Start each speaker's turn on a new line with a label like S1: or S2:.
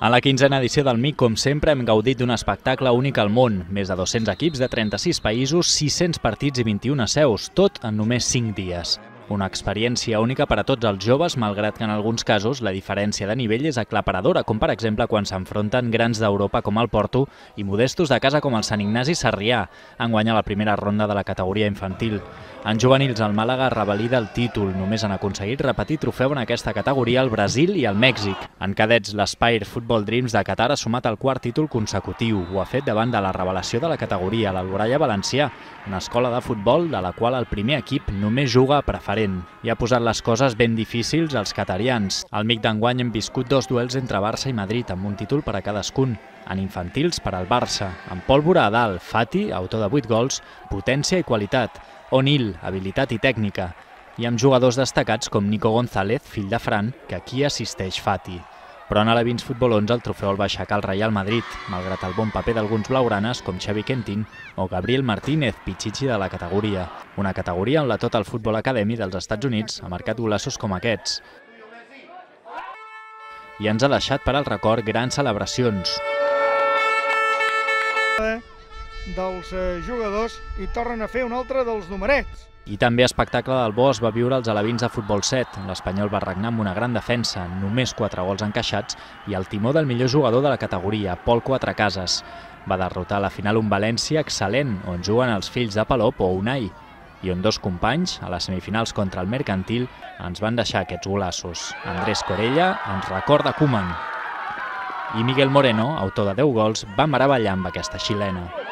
S1: A la quinzena edició del MIC, com sempre, hem gaudit d'un espectacle únic al món. Més de 200 equips de 36 països, 600 partits i 21 seus, tot en només 5 dies. Una experiència única per a tots els joves, malgrat que en alguns casos la diferència de nivell és aclaparadora, com per exemple quan s'enfronten grans d'Europa com el Porto i modestos de casa com el Sant Ignasi Sarrià, en guanyar la primera ronda de la categoria infantil. En juvenils, el Màlaga revalida el títol. Només han aconseguit repetir trofeu en aquesta categoria el Brasil i el Mèxic. En cadets, l'Spire Football Dreams de Qatar ha sumat el quart títol consecutiu. Ho ha fet davant de la revelació de la categoria, l'Alboralla Valencià, una escola de futbol de la qual el primer equip només juga a preferent diferent i ha posat les coses ben difícils als catarians. Al MIC d'enguany hem viscut dos duels entre Barça i Madrid, amb un títol per a cadascun. En infantils per al Barça, amb pólvora a dalt, Fati, autor de 8 gols, potència i qualitat, O'Neill, habilitat i tècnica, i amb jugadors destacats com Nico González, fill de Fran, que aquí assisteix Fati. Però en Alevins Futbol 11 el trofeu el va aixecar el Real Madrid, malgrat el bon paper d'alguns blaugranes com Xavi Quentin o Gabriel Martínez, pitxitxi de la categoria. Una categoria on la Total Football Academy dels Estats Units ha marcat golaços com aquests. I ens ha deixat per al record grans celebracions.
S2: dels eh, jugadors i tornen a fer un altre dels numerets.
S1: I també espectacle del Bosch va viure els alevins de Futbol 7. L'Espanyol va regnar amb una gran defensa, només 4 gols encaixats, i el timó del millor jugador de la categoria, Pol Quatrecases. Va derrotar a la final un València excel·lent, on juguen els fills de Palop o Unai, i on dos companys, a les semifinals contra el Mercantil, ens van deixar aquests golassos. Andrés Corella ens recorda Koeman. I Miguel Moreno, autor de 10 gols, va meravellar amb aquesta xilena.